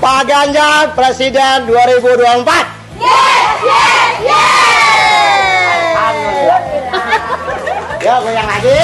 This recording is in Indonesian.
Pak Ganjar Presiden 2024. Yes Yes Yes. Hahaha. Ya, goyang lagi.